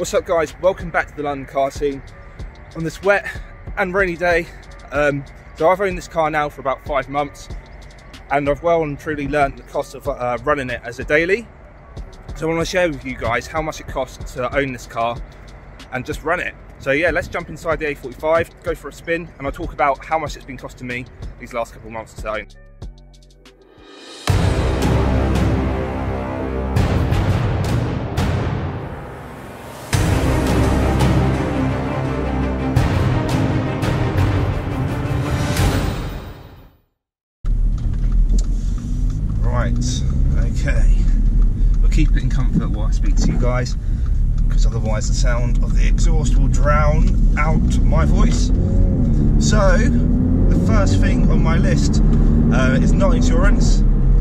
What's up guys, welcome back to the London car scene on this wet and rainy day. Um, so I've owned this car now for about five months and I've well and truly learned the cost of uh, running it as a daily. So I want to share with you guys how much it costs to own this car and just run it. So yeah, let's jump inside the A45, go for a spin and I'll talk about how much it's been costing me these last couple of months to own. You guys, because otherwise the sound of the exhaust will drown out my voice. So, the first thing on my list uh, is not insurance.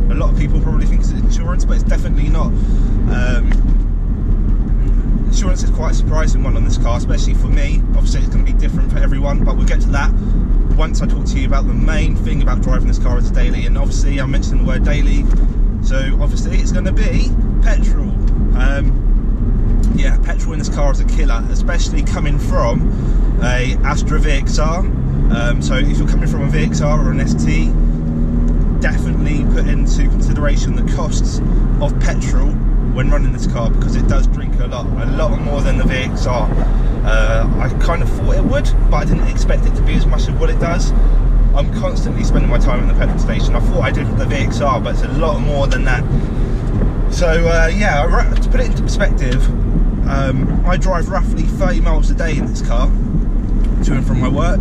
A lot of people probably think it's insurance, but it's definitely not. Um, insurance is quite a surprising one on this car, especially for me. Obviously, it's going to be different for everyone, but we'll get to that once I talk to you about the main thing about driving this car as a daily. And obviously, I'm mentioning the word daily, so obviously, it's going to be petrol. Um, yeah, petrol in this car is a killer, especially coming from a Astra VXR. Um, so if you're coming from a VXR or an ST, definitely put into consideration the costs of petrol when running this car because it does drink a lot, a lot more than the VXR. Uh, I kind of thought it would, but I didn't expect it to be as much as what it does. I'm constantly spending my time in the petrol station. I thought I did with the VXR, but it's a lot more than that. So uh, yeah, to put it into perspective, um, I drive roughly 30 miles a day in this car to and from my work,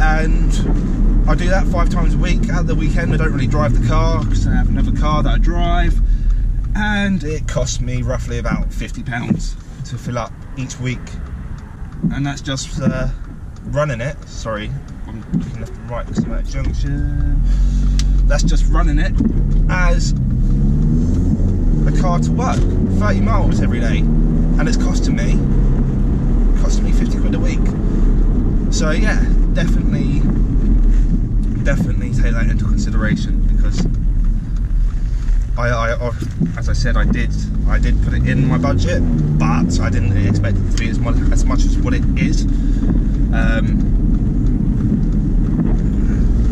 and I do that five times a week. At the weekend, I don't really drive the car because I have another car that I drive, and it costs me roughly about 50 pounds to fill up each week and that's just uh, running it. Sorry, I'm looking left and right because I'm at a junction. That's just running it as a car to work, 30 miles every day, and it's costing me costing me 50 quid a week. So yeah, definitely, definitely take that into consideration because I, I, as I said, I did, I did put it in my budget, but I didn't really expect it to be as much as much as what it is. Um,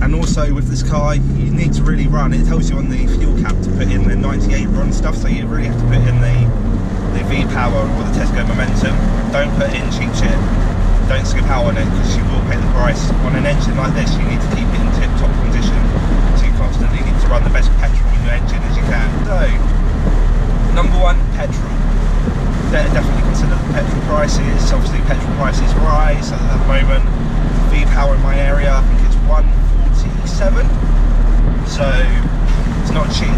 and also with this car, you need to really run. It tells you on the fuel cap to put in the 98 RON stuff, so you really have to put in the the V power or the Tesco Momentum. Don't put in cheap shit. Don't skip out on it because you will pay the price. On an engine like this, you need to keep it in tip-top condition, so you constantly need to run the best petrol in your engine as you can. So, number one, petrol. Definitely consider the petrol prices. Obviously, petrol prices rise at the moment. V power in my area, I think it's 147. So, it's not cheap,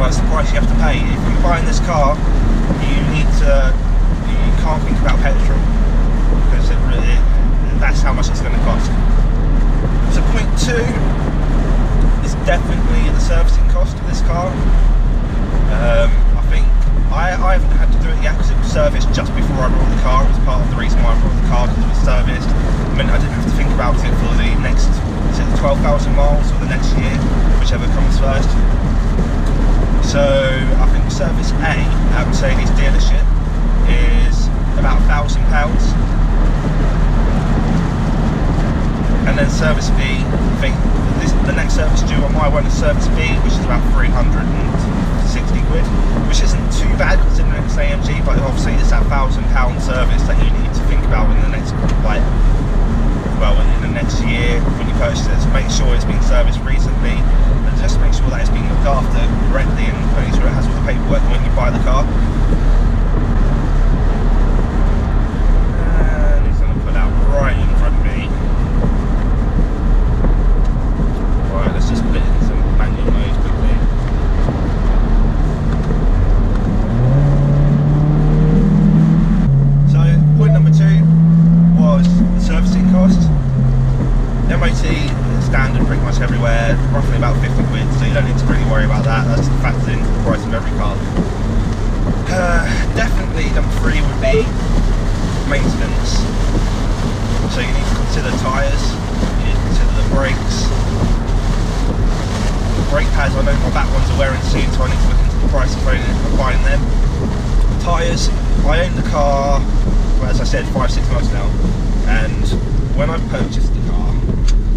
but it's the price you have to pay. If you're buying this car, you need to, you can't think about petrol because it really, that's how much it's going to cost. So, point two is definitely the servicing cost of this car. Um, I think I, I haven't had to do it yet because it was serviced just before I brought the car. It was part of the reason why I brought the car because it was serviced. I mean, I didn't have to think about it for the next, is it 12,000 miles or the next year, whichever comes first. So I think service A at Mercedes dealership is about a thousand pounds. And then service B, I think this, the next service due on my one is service B, which is about 360 quid, which isn't too bad considering it's AMG, but obviously it's that thousand pound service that you need to think about in the next, like, well, in the next year when you purchase it. Make sure it's been serviced recently, just make sure that it's being looked after correctly and make sure it has all the paperwork when you buy the car. And he's going to put out right in front of me. Right, let's just put it in some manual mode quickly. So, point number two was the servicing cost. The MOT is standard pretty much everywhere, roughly about 50 quid, so you don't need to really worry about that. That's factored into the price of every car. Uh, definitely number three would be maintenance. So you need to consider tyres, you need to consider the brakes, brake pads, I know my back ones are wearing soon, so I need to look into the price of buying, them. Tyres, I own the car, well, as I said, five, six months now, and when I purchased the car,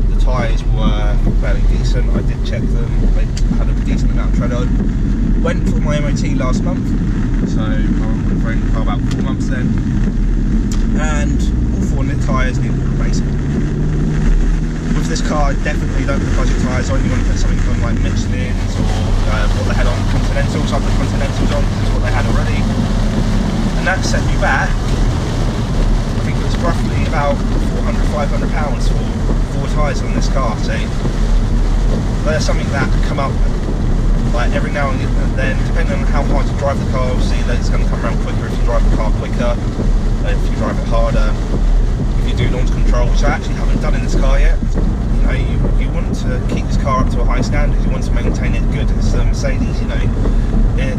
the tyres were fairly decent. I did check them, they had a decent amount of tread on. Went for my MOT last month, so I was running the car about four months then, and all four new tyres need replacing with this car, definitely don't put budget tyres. on. You want to put something from like Michelin's or uh, what they had on Continentals. I put Continentals on because it's what they had already. And that set me back, I think it was roughly about 400, 500 pounds for four tyres on this car. So there's something that come up like every now and then, depending on how hard you drive the car, obviously that it's going to come around quicker if you drive the car quicker, if you drive it harder if you do launch control, which I actually haven't done in this car yet. You know, you, you want to keep this car up to a high standard, you want to maintain it good. It's a Mercedes, you know, it,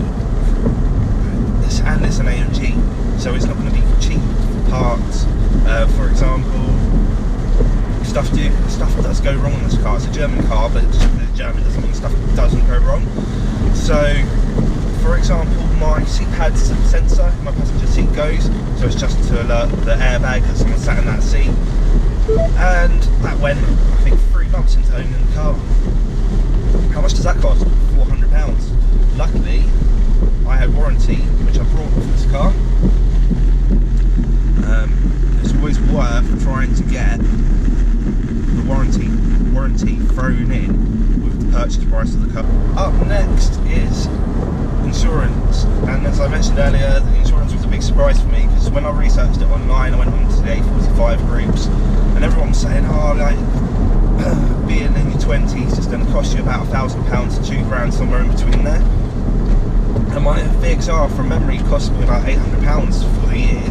it's, and it's an AMG, so it's not going to be cheap parts. Uh, for example, stuff do stuff does go wrong in this car. It's a German car, but German doesn't mean stuff doesn't go wrong. So for example, my seat pad sensor my passenger seat goes, so it's just to alert the airbag that someone sat in that seat. And that went, I think, three months into owning the car. How much does that cost? £400. Luckily, I had warranty, which I brought with this car. Um, it's always worth trying to get the warranty warranty thrown in with the purchase price of the car. Up next is insurance, and as I mentioned earlier, the insurance was a big surprise for me because when I researched it online, I went on to the A45 groups, and everyone was saying, "Oh, like being in your twenties is going to cost you about a thousand pounds to two grand, somewhere in between there." And my VXR, from memory, cost me about eight hundred pounds for the year.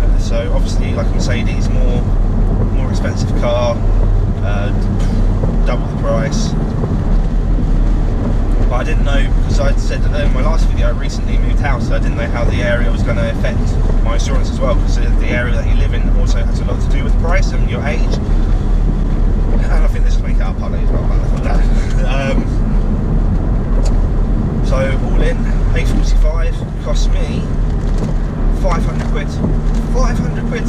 Uh, so obviously, like Mercedes, more more expensive car, uh, double the price. I didn't know because I said in my last video I recently moved house, so I didn't know how the area was going to affect my insurance as well. Because the area that you live in also has a lot to do with price and your age. And I think this will make it up partly as well. Um, so all in, A45 cost me 500 quid. 500 quid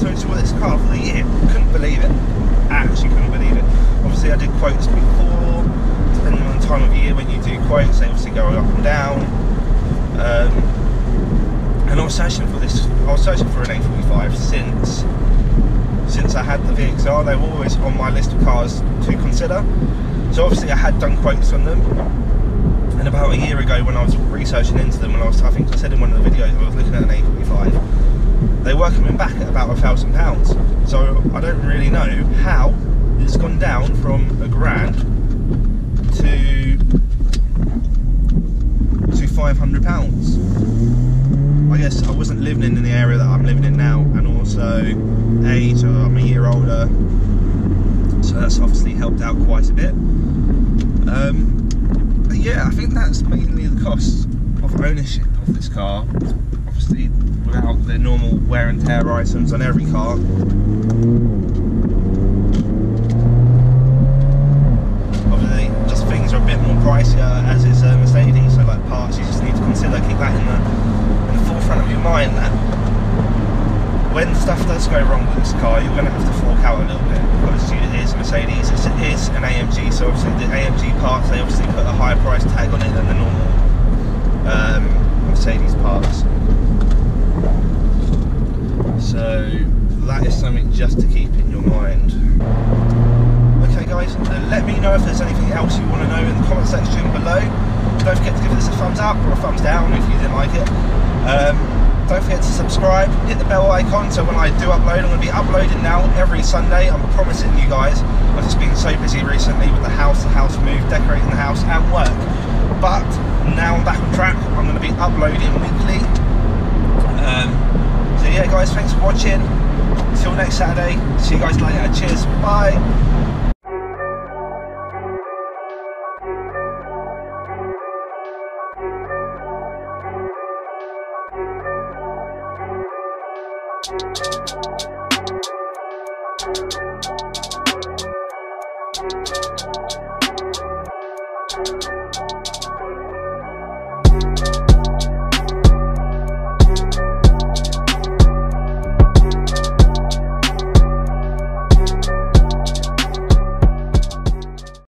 to insure this car for the year. Couldn't believe it. Actually couldn't believe it. Obviously I did quotes before time of year when you do quotes, obviously go up and down. Um, and I was searching for this. I was searching for an A45 since since I had the VXR. They were always on my list of cars to consider. So obviously I had done quotes on them. And about a year ago, when I was researching into them, and I was, I think I said in one of the videos, I was looking at an A45. They were coming back at about a thousand pounds. So I don't really know how it's gone down from a grand to to 500 pounds. I guess I wasn't living in the area that I'm living in now and also age I'm a year older. So that's obviously helped out quite a bit. Um, but yeah I think that's mainly the cost of ownership of this car. Obviously without the normal wear and tear items on every car. Obviously, just things are a bit more pricier to keep that in the, in the forefront of your mind that when stuff does go wrong with this car, you're going to have to fork out a little bit because it is a Mercedes, it's, it is an AMG, so obviously the AMG parts, they obviously put a higher price tag on it than the normal um, Mercedes parts. So that is something just to keep in your mind Okay guys. Let me know if there's anything else you want to know in the comment section below. Don't forget to give this a thumbs up or a thumbs down if you didn't like it. Um, don't forget to subscribe, hit the bell icon so when I do upload, I'm going to be uploading now every Sunday. I'm promising you guys. I've just been so busy recently with the house, the house move, decorating the house and work. But now I'm back on track. I'm going to be uploading weekly. Um, so yeah guys, thanks for watching. Until next Saturday, see you guys later. Cheers, bye.